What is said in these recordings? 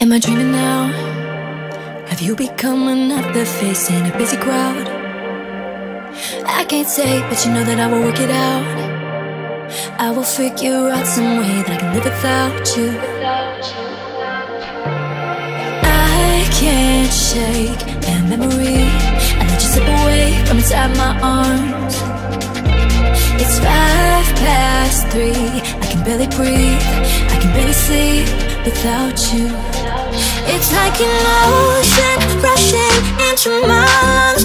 Am I dreaming now? Have you become another face in a busy crowd? I can't say, but you know that I will work it out. I will figure out some way that I can live without you. I can't shake that memory. I let you slip away from inside my arms. It's five past three. I can barely breathe. I can barely sleep without you. It's like an ocean rushing into my lungs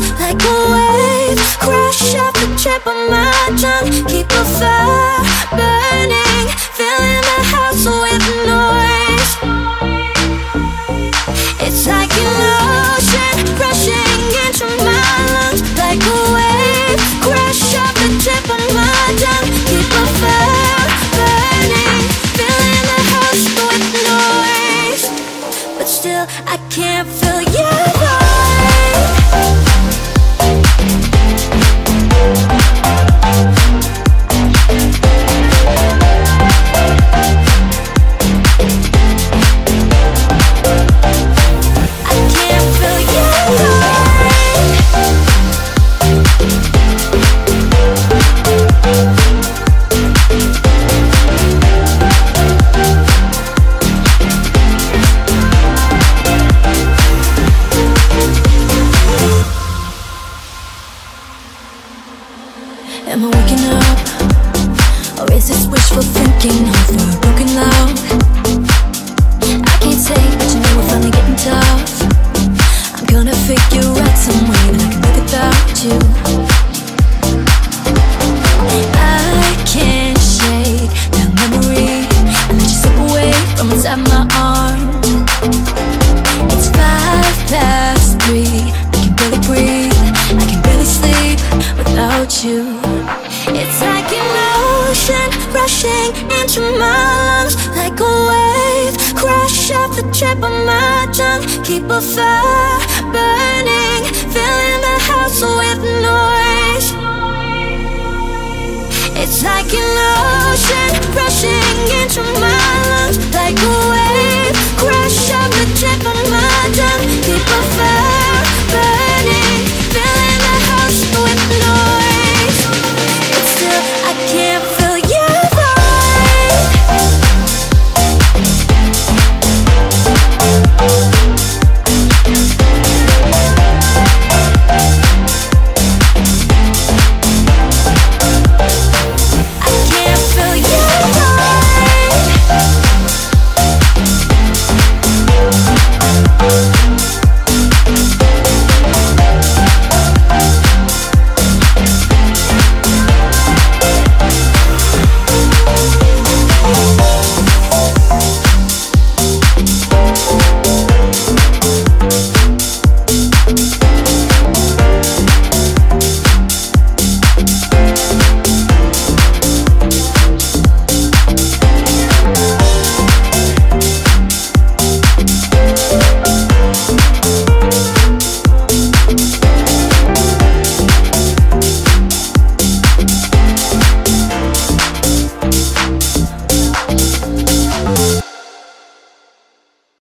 waking up? Or is this wishful thinking over a broken love? I can't say, but you know we're finally getting tough. I'm gonna figure out some way that I can live without you. I can't shake that memory I let you slip away from inside my arms. It's five past three. I can barely breathe. I can barely sleep without you tip of my tongue. Keep a fire burning Filling the house with noise. It's like an ocean rushing into my